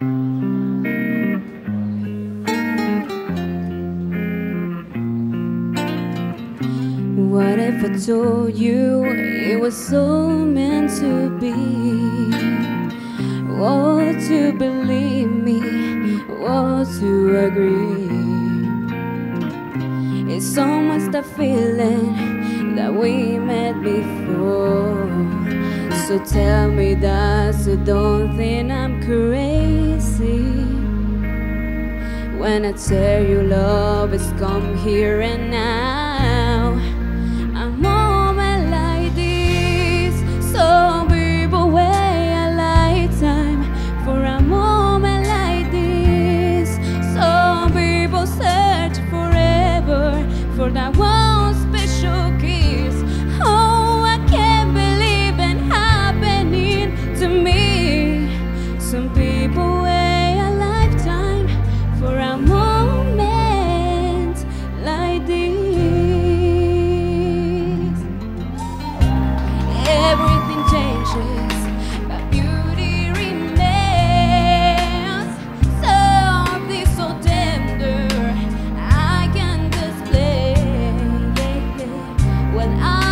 What if I told you it was so meant to be? Oh, to believe me, oh, to agree. It's almost a feeling that we met before. So tell me that, so don't think I'm crazy. When I tell you love has come here and now, a moment like this. Some people wait a lifetime for a moment like this. Some people search forever for that one when I